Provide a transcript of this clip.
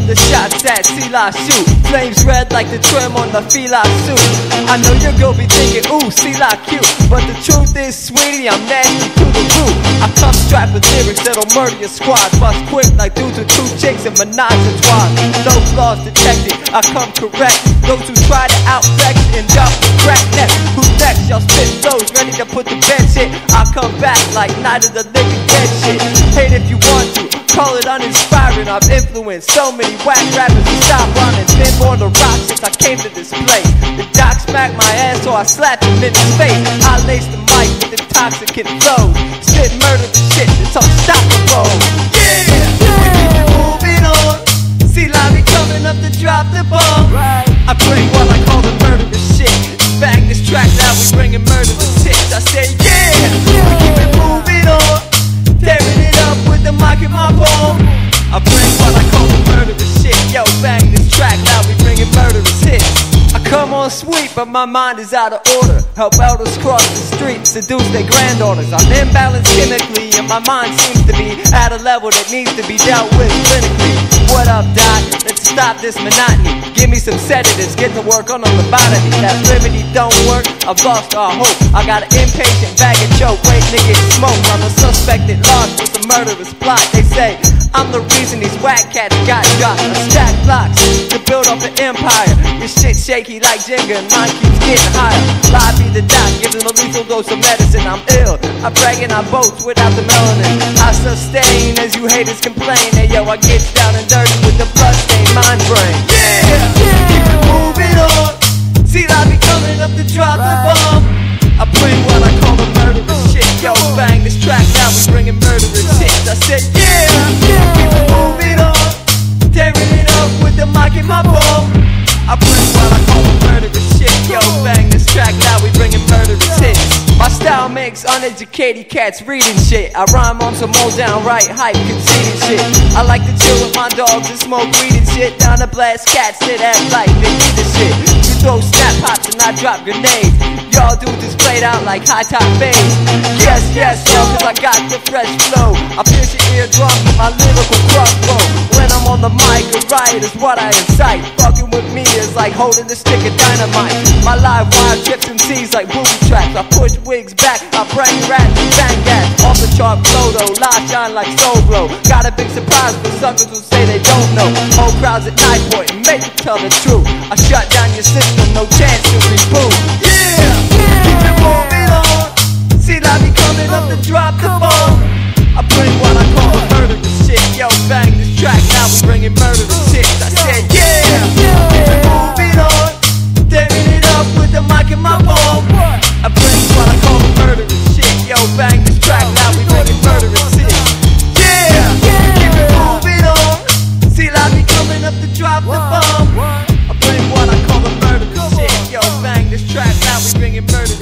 that C-Lot shoot. Flames red like the trim on the Fila suit. I know your girl be thinking, ooh, C-Lot cute. But the truth is, sweetie, I'm nasty to the root. I come strapped with lyrics that'll murder your squad. Bust quick like dudes with two chicks and menage a trois. No flaws detected, I come correct. Those who try to outflex and jump crack neck. Who next? Y'all spit flows ready to put the bench hit. I come back like Night of the Living Dead shit. Hate if you want to, call it uninspiring. I've influenced so many whack rappers to stop running. Been born to rock since I came to this place. The doc smacked my ass, so I slapped him in his face. I laced the mic with intoxicant flow. Spit murder the shit, it's unstoppable. Yeah, we keep it moving on. See Lobby coming up to drop the bomb. I bring what I call the murderous shit. Bang this track now, we bringing murderous hits. I say yeah, track now, on sweet, but my mind is out of order. Help elders cross the street, seduce their granddaughters. I'm imbalanced chemically, and my mind seems to be at a level that needs to be dealt with clinically. What up, Doc? Let's stop this monotony. Give me some sedatives, get to work on a lobotomy. That remedy don't work, I've lost all hope. I got an impatient bag of choke, waiting to get smoked. I'm a suspected lost with a murderous plot. They say I'm the reason these whack cats got dropped. I stack blocks to build up an empire. Your shit shaky like Jenga, and mine keeps getting higher. Lobby the doc, give them a lethal dose of medicine. I'm ill. I brag and I boast without the melanin. I sustain as you haters complain. Hey yo, I get down and dirty with the bloodstained mind brain. Yeah, keep makes uneducated cats reading shit. I rhyme on some old downright hype, conceited shit. I like to chill with my dogs and smoke weed and shit. Down to blast cats that act like they need the shit. You throw snap pots and I drop grenades. Y'all dudes this played out like high top fades. Yes, yes, yo, cause I got the fresh flow. I pierce your eardrum with my lyrical crossbow. When I'm on the mic, a riot is what I incite. Fucking with like holding a stick of dynamite. My live wire trips and sees like booby traps. I push wigs back, I bring rats and bang gas. Off the chart flow though, light shine like soul glow. Got a big surprise for suckers who say they don't know. Whole crowds at night point, make you tell the truth. I shut down your system, no chance to reboot. Yeah, keep it moving on. See, I be coming up to drop the bomb. I bring what I call murderous shit. Yo, bang this track, now we bringing murderous This trap out, we bringing murder